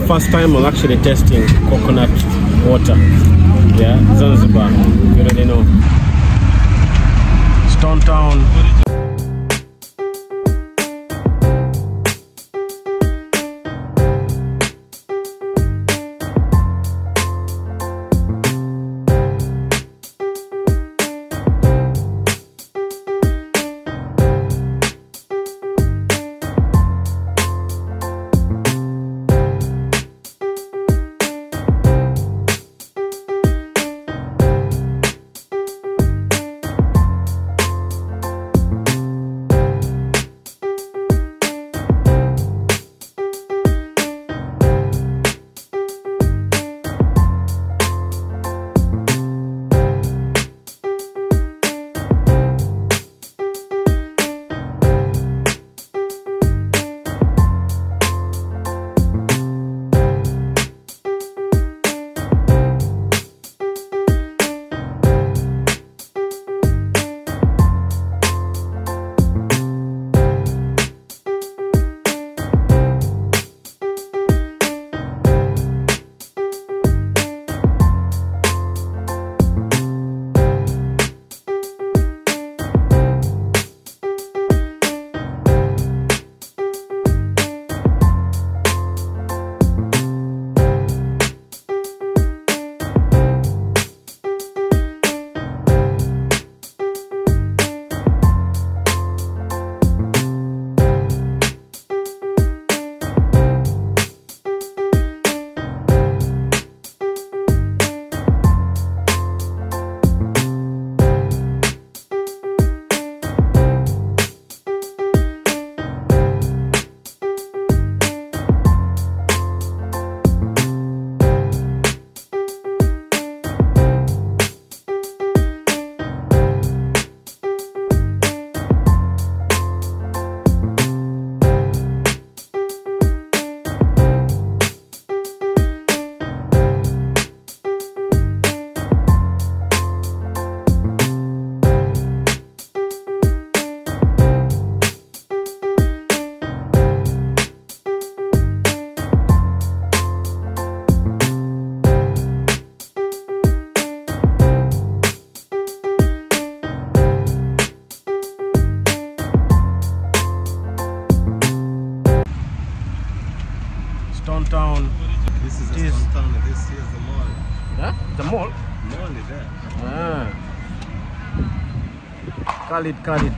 the first time I'm actually testing coconut water. Yeah, Zanzibar. You already know. Stone Town. This is the mall. Huh? The mall. Mall is there. Ah. Khalid, Khalid.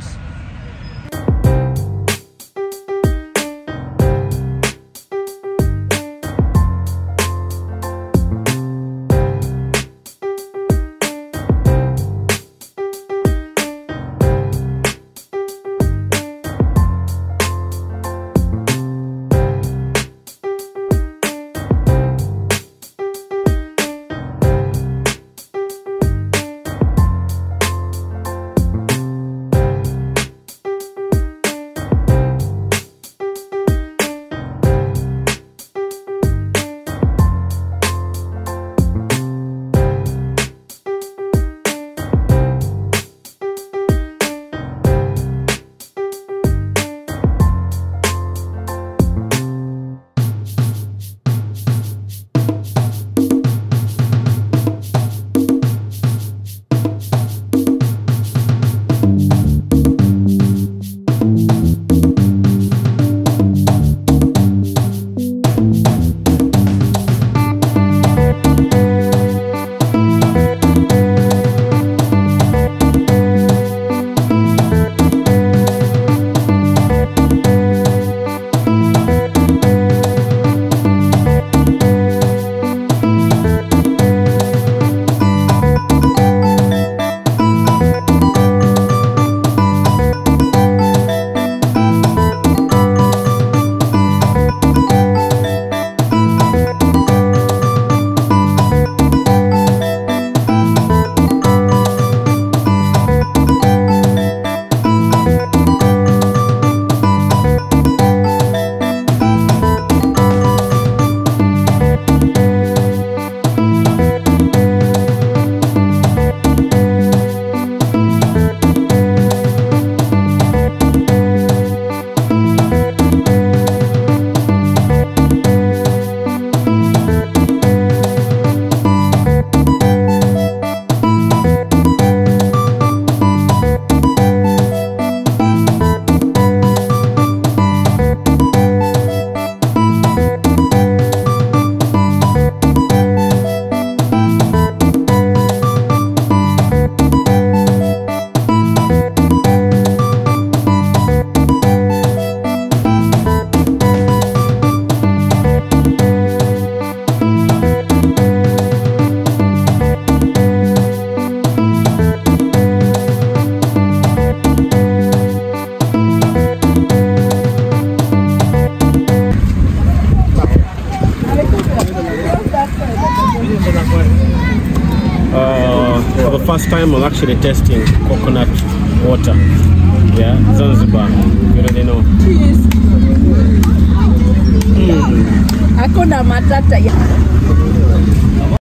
First time I'm actually testing coconut water. Yeah, Zanzibar. You already know. Hmm. Hakuna matata ya